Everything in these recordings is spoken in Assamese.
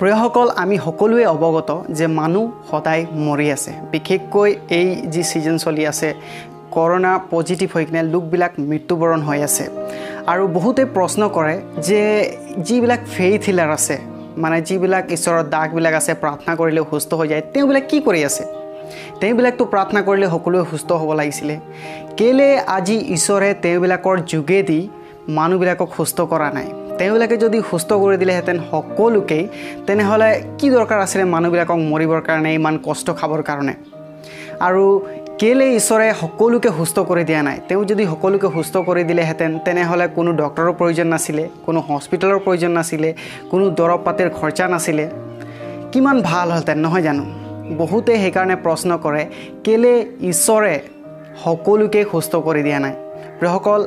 প্ৰিয়সকল আমি সকলোৱে অৱগত যে মানুহ সদায় মৰি আছে। বিশেষকৈ এই যি ছিজন চলি আছে কৰোণা পজিটিভ হৈ কিনে লোকবিলাক মৃত্যুবৰণ হৈ আছে। আৰু বহুতে প্ৰশ্ন কৰে যে যিবিলাক ফেইথ হিলাৰ আছে মানে যিবিলাক ঈশ্বৰৰ দাগবিলাক আছে প্ৰাৰ্থনা কৰিলে সুস্থ হৈ যায় তেওঁবিলাক কি কৰি আছে? তেওঁবিলাকতো প্ৰাৰ্থনা কৰিলে সকলোৱে সুস্থ হ'ব লাগিছিলে। কেলৈ আজি ঈশ্বৰে তেওঁবিলাকৰ যোগেদি মানুহবিলাকক সুস্থ কৰা নাই? তেওঁবিলাকে যদি সুস্থ কৰি দিলেহেঁতেন সকলোকেই তেনেহ'লে কি দৰকাৰ আছিলে মানুহবিলাকক মৰিবৰ কাৰণে ইমান কষ্ট খাবৰ কাৰণে? আৰু কেলৈ ঈশ্বৰে সকলোকে সুস্থ কৰি দিয়া নাই? তেওঁ যদি সকলোকে সুস্থ কৰি দিলেহেঁতেন তেনেহ'লে কোনো ডক্টৰৰ প্ৰয়োজন নাছিলে কোনো হস্পিটেলৰ প্ৰয়োজন নাছিলে কোনো দৰৱ পাতিৰ খৰচা নাছিলে। কিমান ভাল হ'লহেঁতেন নহয় জানো? বহুতে সেইকাৰণে প্ৰশ্ন কৰে কেলৈ ঈশ্বৰে সকলোকে সুস্থ কৰি দিয়া নাই? প্ৰিয়সকল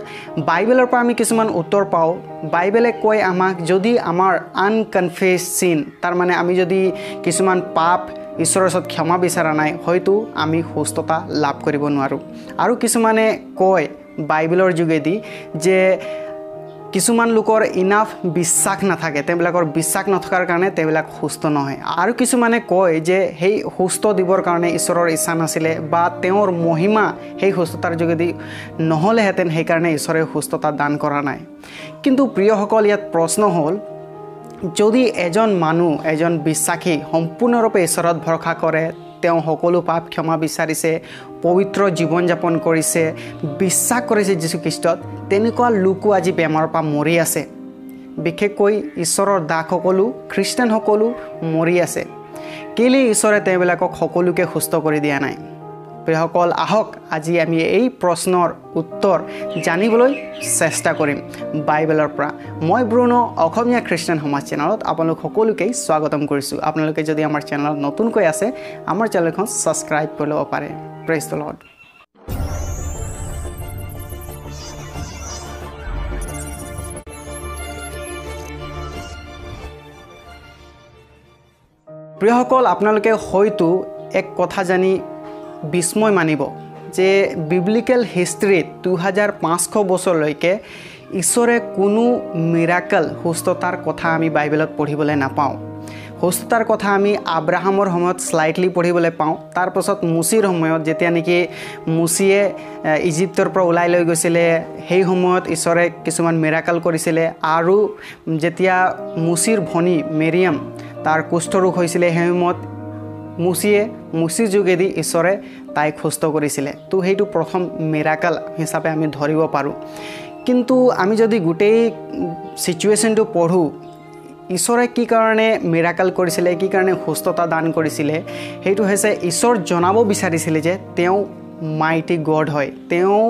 বাইবেলৰ পৰা আমি কিছুমান উত্তৰ পাওঁ। বাইবেলে কয় আমাক যদি আমাৰ আনকনফেচ চিন তাৰমানে আমি যদি কিছুমান পাপ ঈশ্বৰৰ ওচৰত ক্ষমা বিচৰা নাই হয়তো আমি সুস্থতা লাভ কৰিব নোৱাৰোঁ। আৰু কিছুমানে কয় বাইবেলৰ যোগেদি যে কিছুমান লোকৰ ইনাফ বিশ্বাস নাথাকে তেওঁবিলাকৰ বিশ্বাস নথকাৰ কাৰণে তেওঁবিলাক সুস্থ নহয়। আৰু কিছুমানে কয় যে সেই সুস্থ দিবৰ কাৰণে ঈশ্বৰৰ ইচ্ছা নাছিলে বা তেওঁৰ মহিমা সেই সুস্থতাৰ যোগেদি নহ'লেহেঁতেন সেইকাৰণে ঈশ্বৰে সুস্থতা দান কৰা নাই। কিন্তু প্ৰিয়সকল ইয়াত প্ৰশ্ন হ'ল যদি এজন মানুহ এজন বিশ্বাসী সম্পূৰ্ণৰূপে ঈশ্বৰত ভৰসা কৰে তেওঁ সকলো পাপ ক্ষমা বিচাৰিছে পবিত্ৰ জীৱন যাপন কৰিছে বিশ্বাস কৰিছে যীশুখ্ৰীষ্টত তেনেকুৱা লোকো আজি বেমাৰৰ পৰা মৰি আছে। বিশেষকৈ ঈশ্বৰৰ দাসসকলো খ্ৰীষ্টানসকলো মৰি আছে। কেলৈ ঈশ্বৰে তেওঁবিলাকক সকলোকে সুস্থ কৰি দিয়া নাই? প্ৰিয়সকল আহক আজি আমি এই প্ৰশ্নৰ উত্তৰ জানিবলৈ চেষ্টা কৰিম বাইবেলৰ পৰা। মই ব্ৰুণ অসমীয়া খ্ৰীষ্টান সমাজ চেনেলত আপোনালোক সকলোকেই স্বাগতম কৰিছোঁ। আপোনালোকে যদি আমাৰ চেনেলত নতুনকৈ আছে আমাৰ চেনেলখন ছাবস্ক্ৰাইব কৰি ল'ব পাৰে। প্ৰেছ তলত প্ৰিয়সকল আপোনালোকে হয়তো এক কথা জানি বিস্ময় মানিব যে বিব্লিকেল হিষ্ট্ৰীত দুহেজাৰ পাঁচশ বছৰলৈকে ঈশ্বৰে কোনো মিৰাকেল সুস্থতাৰ কথা আমি বাইবেলত পঢ়িবলৈ নাপাওঁ। সুস্থতাৰ কথা আমি আব্ৰাহামৰ সময়ত শ্লাইটলি পঢ়িবলৈ পাওঁ। তাৰপাছত মুচিৰ সময়ত যেতিয়া নেকি মুচিয়ে ইজিপ্তৰ পৰা ওলাই লৈ গৈছিলে সেই সময়ত ঈশ্বৰে কিছুমান মিৰাকেল কৰিছিলে। আৰু যেতিয়া মুচিৰ ভনী মেৰিয়াম তাৰ কুষ্ঠৰোগ হৈছিলে সেই সময়ত মুচিয়ে মুচিৰ যোগেদি ঈশ্বৰে তাইক সুস্থ কৰিছিলে। তো সেইটো প্ৰথম মিৰাকেল হিচাপে আমি ধৰিব পাৰোঁ। কিন্তু আমি যদি গোটেই ছিটুৱেশ্যনটো পঢ়োঁ ঈশ্বৰে কি কাৰণে মিৰাকেল কৰিছিলে কি কাৰণে সুস্থতা দান কৰিছিলে সেইটো হৈছে ঈশ্বৰ জনাব বিচাৰিছিলে যে তেওঁ মাইটি গড হয়। তেওঁ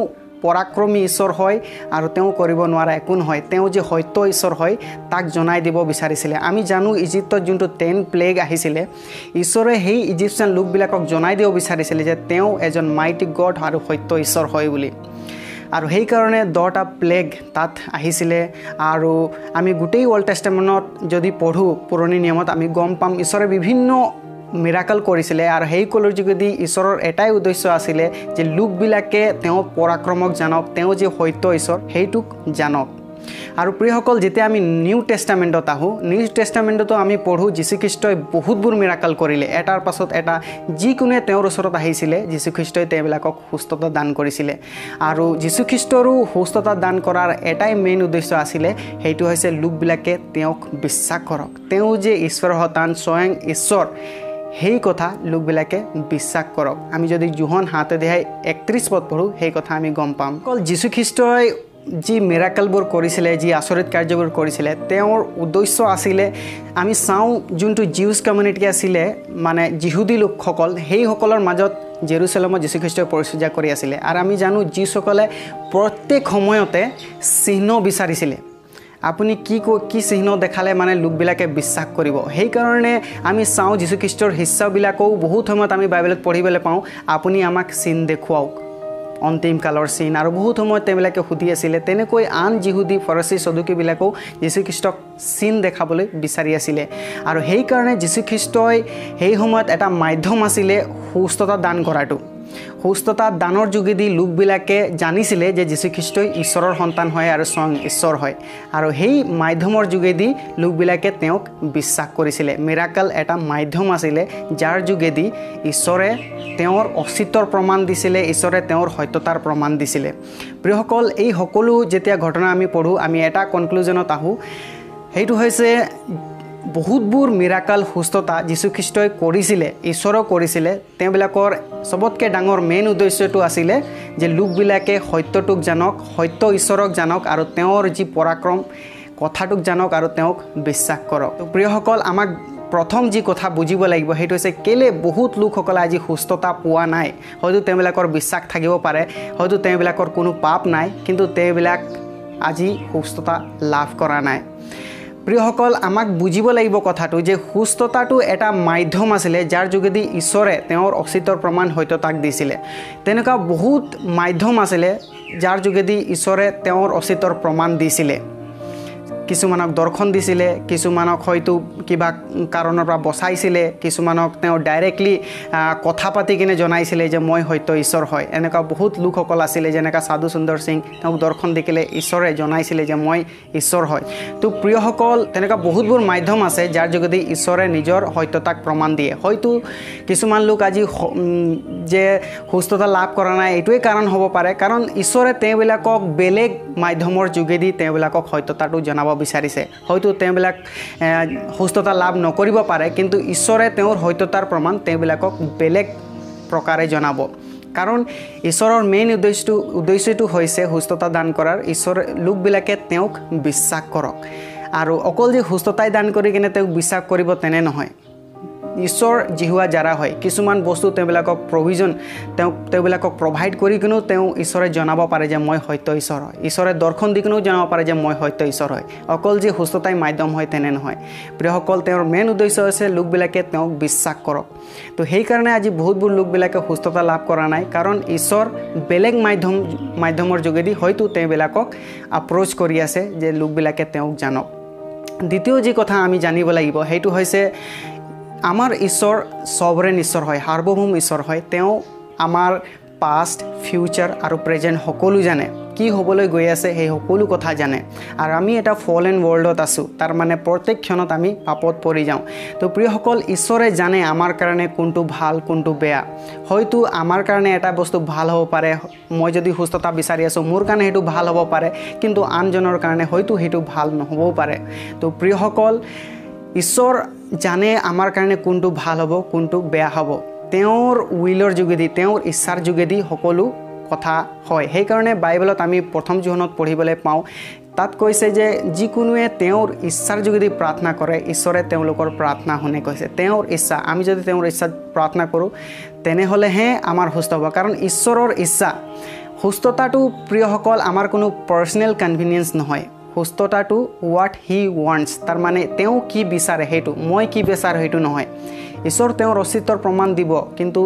পৰাক্ৰমী ঈশ্বৰ হয় আৰু তেওঁ কৰিব নোৱাৰা একো নহয়। তেওঁ যে সত্য ঈশ্বৰ হয় তাক জনাই দিব বিচাৰিছিলে। আমি জানো ইজিপ্তত যোনটো টেন প্লেগ আহিছিলে ঈশ্বৰে সেই ইজিপ্চিয়ান লোকবিলাকক জনাই দিব বিচাৰিছিলে যে তেওঁ এজন মাইটি গড আৰু সত্য ঈশ্বৰ হয় বুলি। আৰু সেইকাৰণে দহটা প্লেগ তাত আহিছিলে। আৰু আমি গোটেই ৱৰ্ল্ড টেষ্টেমেণ্টত যদি পঢ়োঁ পুৰণি নিয়মত আমি গম পাম ঈশ্বৰে বিভিন্ন মিৰাকেল কৰিছিলে আৰু সেই কলৰ যোগেদি ঈশ্বৰৰ এটাই উদ্দেশ্য আছিলে যে লোকবিলাকে তেওঁ পৰাক্ৰমক জানক তেওঁ যে সত্য ঈশ্বৰ সেইটোক জানক। আৰু প্ৰিয়সকল যেতিয়া আমি নিউ টেষ্টামেণ্টত আহোঁ নিউ টেষ্টামেণ্টতো আমি পঢ়োঁ যীশুখ্ৰীষ্টই বহুতবোৰ মিৰাকেল কৰিলে। এটাৰ পাছত এটা যিকোনোৱে তেওঁৰ ওচৰত আহিছিলে যীশুখ্ৰীষ্টই তেওঁবিলাকক সুস্থতা দান কৰিছিলে। আৰু যীশুখ্ৰীষ্টৰো সুস্থতা দান কৰাৰ এটাই মেইন উদ্দেশ্য আছিলে সেইটো হৈছে লোকবিলাকে তেওঁক বিশ্বাস কৰক। তেওঁ যে ঈশ্বৰৰ সন্তান স্বয়ং ঈশ্বৰ সেই কথা লোকবিলাকে বিশ্বাস কৰক। আমি যদি জোহন হাতে দেহাই একত্ৰিছ পদ পঢ়োঁ সেই কথা আমি গম পাম। অকল যীশুখ্ৰীষ্টই যি মিৰাকেলবোৰ কৰিছিলে যি আচৰিত কাৰ্যবোৰ কৰিছিলে তেওঁৰ উদ্দেশ্য আছিলে আমি চাওঁ যোনটো জিউজ কমিউনিটি আছিলে মানে যিহুদী লোকসকল সেইসকলৰ মাজত জেৰুচালেমত যীশুখ্ৰীষ্টই পৰিচৰ্যা কৰি আছিলে। আৰু আমি জানো যিসকলে প্ৰত্যেক সময়তে চিহ্ন বিচাৰিছিলে। আপুনি কি ক চিহ্ন দেখালে মানে লোকবিলাকে বিশ্বাস কৰিব? সেইকাৰণে আমি চাওঁ যীশুখ্ৰীষ্টৰ শিষ্যবিলাকেও বহুত সময়ত আমি বাইবেলত পঢ়িবলৈ পাওঁ আপুনি আমাক চিন দেখুৱাওক। অন্তিম কালৰ চিন। আৰু বহুত সময়ত তেওঁবিলাকে সুধি আছিলে তেনেকৈ আন যিহুদী ফৰাচী চদুকীবিলাকেও যীশুখ্ৰীষ্টক চিন দেখাবলৈ বিচাৰি আছিলে? আৰু সেইকাৰণে যীশুখ্ৰীষ্টই সেই সময়ত এটা মাধ্যম আছিলে সুস্থতা দান কৰাটো। সুস্থতা দানৰ যোগেদি লোকবিলাকে জানিছিলে যে যীশুখ্ৰীষ্টই ঈশ্বৰৰ সন্তান হয় আৰু স্বয়ং ঈশ্বৰ হয়। আৰু সেই মাধ্যমৰ যোগেদি লোকবিলাকে তেওঁক বিশ্বাস কৰিছিলে। মিৰাকাল এটা মাধ্যম আছিলে যাৰ যোগেদি ঈশ্বৰে তেওঁৰ অস্তিত্বৰ প্ৰমাণ দিছিলে ঈশ্বৰে তেওঁৰ সত্যতাৰ প্ৰমাণ দিছিলে। প্ৰিয়সকল এই সকলো যেতিয়া ঘটনা আমি পঢ়োঁ আমি এটা কনক্লুজনত আহোঁ। সেইটো হৈছে বহুতবোৰ মিৰাকাল সুস্থতা যীশুখ্ৰীষ্টই কৰিছিলে ঈশ্বৰেও কৰিছিলে। তেওঁবিলাকৰ চবতকৈ ডাঙৰ মেইন উদ্দেশ্যটো আছিলে যে লোকবিলাকে সত্যটোক জানক সত্য ঈশ্বৰক জানক আৰু তেওঁৰ যি পৰাক্ৰম কথাটোক জানক আৰু তেওঁক বিশ্বাস কৰক। প্ৰিয়সকল আমাক প্ৰথম যি কথা বুজিব লাগিব সেইটো হৈছে কেলৈ বহুত লোকসকলে আজি সুস্থতা পোৱা নাই? হয়তো তেওঁবিলাকৰ বিশ্বাস থাকিব পাৰে হয়তো তেওঁবিলাকৰ কোনো পাপ নাই কিন্তু তেওঁবিলাক আজি সুস্থতা লাভ কৰা নাই। প্ৰিয়সকল আমাক বুজিব লাগিব কথাটো যে সুস্থতাটো এটা মাধ্যম আছিলে যাৰ যোগেদি ঈশ্বৰে তেওঁৰ অস্তিত্বৰ প্ৰমাণ সত্যতাক দিছিলে। তেনেকুৱা বহুত মাধ্যম আছিলে যাৰ যোগেদি ঈশ্বৰে তেওঁৰ অস্তিত্বৰ প্ৰমাণ দিছিলে। কিছুমানক দৰ্শন দিছিলে কিছুমানক হয়তো কিবা কাৰণৰ পৰা বচাইছিলে কিছুমানক তেওঁ ডাইৰেক্টলি কথা পাতি কিনে জনাইছিলে যে মই সত্য ঈশ্বৰ হয়। এনেকুৱা বহুত লোকসকল আছিলে যেনেকুৱা সাধু সুন্দৰ সিং তেওঁক দৰ্শন দেখিলে ঈশ্বৰে জনাইছিলে যে মই ঈশ্বৰ হয়। তো প্ৰিয়সকল তেনেকুৱা বহুতবোৰ মাধ্যম আছে যাৰ যোগেদি ঈশ্বৰে নিজৰ সত্যতাক প্ৰমাণ দিয়ে। হয়তো কিছুমান লোক আজি যে সুস্থতা লাভ কৰা নাই এইটোৱে কাৰণ হ'ব পাৰে। কাৰণ ঈশ্বৰে তেওঁবিলাকক বেলেগ মাধ্যমৰ যোগেদি তেওঁবিলাকক সত্যতাটো জনাব বিচাৰিছে। হয়তো তেওঁবিলাক সুস্থতা লাভ নকৰিব পাৰে কিন্তু ঈশ্বৰে তেওঁৰ সত্যতাৰ প্ৰমাণ তেওঁবিলাকক বেলেগ প্ৰকাৰে জনাব। কাৰণ ঈশ্বৰৰ মেইন উদ্দেশ্যটো উদ্দেশ্যটো হৈছে সুস্থতা দান কৰাৰ। ঈশ্বৰ লোকবিলাকে তেওঁক বিশ্বাস কৰক। আৰু অকল যে সুস্থতাই দান কৰি কিনে তেওঁক বিশ্বাস কৰিব তেনে নহয়। ঈশ্বৰ জিহুৱা জাৰা হয়। কিছুমান বস্তু তেওঁবিলাকক প্ৰভিজন তেওঁক তেওঁবিলাকক প্ৰভাইড কৰি কিনেও তেওঁ ঈশ্বৰে জনাব পাৰে যে মই সত্য ঈশ্বৰ হয়। ঈশ্বৰে দৰ্শন দি কিনেও জনাব পাৰে যে মই সত্য ঈশ্বৰ হয়। অকল যে সুস্থতাই মাধ্যম হয় তেনে নহয়। প্ৰিয়সকল তেওঁৰ মেইন উদ্দেশ্য হৈছে লোকবিলাকে তেওঁক বিশ্বাস কৰক। তো সেইকাৰণে আজি বহুতবোৰ লোকবিলাকে সুস্থতা লাভ কৰা নাই কাৰণ ঈশ্বৰ বেলেগ মাধ্যম মাধ্যমৰ যোগেদি হয়তো তেওঁবিলাকক আপ্ৰ'চ কৰি আছে যে লোকবিলাকে তেওঁক জানক। দ্বিতীয় যি কথা আমি জানিব লাগিব সেইটো হৈছে আমাৰ ঈশ্বৰ চবৰেন ঈশ্বৰ হয় সাৰ্বভৌম ঈশ্বৰ হয় তেওঁ আমাৰ পাষ্ট ফিউচাৰ আৰু প্ৰেজেণ্ট সকলো জানে। কি হ'বলৈ গৈ আছে সেই সকলো কথা জানে। আৰু আমি এটা ফল এণ্ড ৱৰ্ল্ডত আছোঁ তাৰ মানে প্ৰত্যেক ক্ষণত আমি পাপত পৰি যাওঁ। তো প্ৰিয়সকল ঈশ্বৰে জানে আমাৰ কাৰণে কোনটো ভাল কোনটো বেয়া। হয়তো আমাৰ কাৰণে এটা বস্তু ভাল হ'ব পাৰে মই যদি সুস্থতা বিচাৰি আছোঁ মোৰ কাৰণে সেইটো ভাল হ'ব পাৰে কিন্তু আনজনৰ কাৰণে হয়তো সেইটো ভাল নহ'বও পাৰে। তো প্ৰিয়সকল ঈশ্বৰ জানে আমাৰ কাৰণে কোনটো ভাল হ'ব কোনটো বেয়া হ'ব। তেওঁৰ উইলৰ যোগেদি তেওঁৰ ইচ্ছাৰ যোগেদি সকলো কথা হয়। সেইকাৰণে বাইবেলত আমি প্ৰথম জীৱনত পঢ়িবলৈ পাওঁ তাত কৈছে যে যিকোনোৱে তেওঁৰ ইচ্ছাৰ যোগেদি প্ৰাৰ্থনা কৰে ঈশ্বৰে তেওঁলোকৰ প্ৰাৰ্থনা শুনে কৈছে। তেওঁৰ ইচ্ছা আমি যদি তেওঁৰ ইচ্ছাত প্ৰাৰ্থনা কৰোঁ তেনেহ'লেহে আমাৰ সুস্থ হ'ব। কাৰণ ঈশ্বৰৰ ইচ্ছা সুস্থতাটো প্ৰিয়সকল আমাৰ কোনো পাৰ্চনেল কনভিনিয়েঞ্চ নহয়। সুস্থতাটো হোৱাট হি ৱান্টছ তাৰমানে তেওঁ কি বিচাৰে সেইটো মই কি বিচাৰোঁ সেইটো নহয়। ঈশ্বৰ তেওঁৰ অস্তিত্বৰ প্ৰমাণ দিব কিন্তু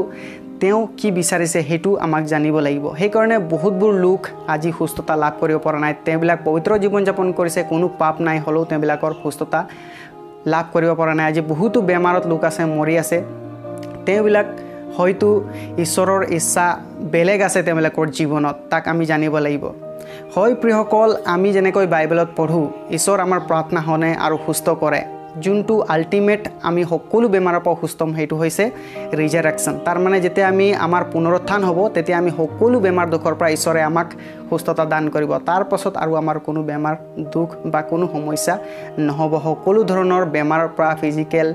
তেওঁ কি বিচাৰিছে সেইটো আমাক জানিব লাগিব। সেইকাৰণে বহুতবোৰ লোক আজি সুস্থতা লাভ কৰিব পৰা নাই। তেওঁবিলাক পবিত্ৰ জীৱন যাপন কৰিছে কোনো পাপ নাই হ'লেও তেওঁবিলাকৰ সুস্থতা লাভ কৰিব পৰা নাই। আজি বহুতো বেমাৰত লোক আছে মৰি আছে। তেওঁবিলাক হয়তো ঈশ্বৰৰ ইচ্ছা বেলেগ আছে তেওঁবিলাকৰ জীৱনত তাক আমি জানিব লাগিব। হয় প্ৰিয়সকল আমি যেনেকৈ বাইবেলত পঢ়োঁ ঈশ্বৰ আমাৰ প্ৰাৰ্থনা শুনে আৰু সুস্থ কৰে। যোনটো আল্টিমেট আমি সকলো বেমাৰৰ পৰা সুস্থ হ'ম সেইটো হৈছে ৰিজাৰেকশ্যন তাৰমানে যেতিয়া আমি আমাৰ পুনৰুত্থান হ'ব তেতিয়া আমি সকলো বেমাৰ দুখৰ পৰা ঈশ্বৰে আমাক সুস্থতা দান কৰিব। তাৰ পাছত আৰু আমাৰ কোনো বেমাৰ দুখ বা কোনো সমস্যা নহ'ব। সকলো ধৰণৰ বেমাৰৰ পৰা ফিজিকেল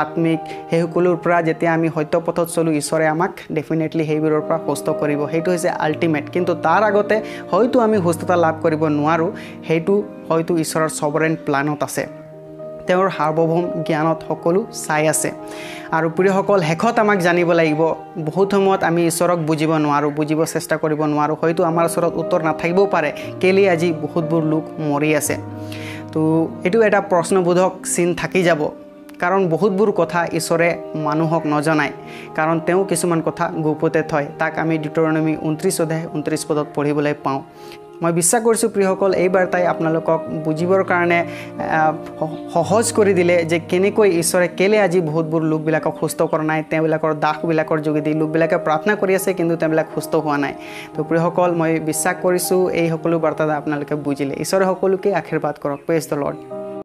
আত্মিক সেই সকলোৰ পৰা যেতিয়া আমি সত্য পথত চলোঁ ঈশ্বৰে আমাক ডেফিনেটলি সেইবোৰৰ পৰা সুস্থ কৰিব। সেইটো হৈছে আল্টিমেট কিন্তু তাৰ আগতে হয়তো আমি সুস্থতা লাভ কৰিব নোৱাৰোঁ সেইটো হয়তো ঈশ্বৰৰ চবৰেন প্লানত আছে। তেওঁৰ সাৰ্বভৌম জ্ঞানত সকলো চাই আছে। আৰু প্ৰিয়সকল শেষত আমাক জানিব লাগিব বহুত সময়ত আমি ঈশ্বৰক বুজিব নোৱাৰোঁ বুজিব চেষ্টা কৰিব নোৱাৰোঁ হয়তো আমাৰ ওচৰত উত্তৰ নাথাকিবও পাৰে কেলেই আজি বহুতবোৰ লোক মৰি আছে। তো এইটো এটা প্ৰশ্নবোধক চিন থাকি যাব কাৰণ বহুতবোৰ কথা ঈশ্বৰে মানুহক নজনায় কাৰণ তেওঁ কিছুমান কথা গোপতে থয়। তাক আমি দ্বিতৰণমী ঊনত্ৰিছ অধ্যায় ঊনত্ৰিছ পদত পঢ়িবলৈ পাওঁ। মই বিশ্বাস কৰিছোঁ প্ৰিয়সকল এই বাৰ্তাই আপোনালোকক বুজিবৰ কাৰণে সহজ কৰি দিলে যে কেনেকৈ ঈশ্বৰে কেলে আজি বহুতবোৰ লোকবিলাকক সুস্থ কৰা নাই তেওঁবিলাকৰ দাসবিলাকৰ যোগেদি লোকবিলাকে প্ৰাৰ্থনা কৰি আছে কিন্তু তেওঁবিলাক সুস্থ হোৱা নাই। তো প্ৰিয়সকল মই বিশ্বাস কৰিছোঁ এই সকলো বাৰ্তা আপোনালোকে বুজিলে। ঈশ্বৰে সকলোকে আশীৰ্বাদ কৰক। Praise the lord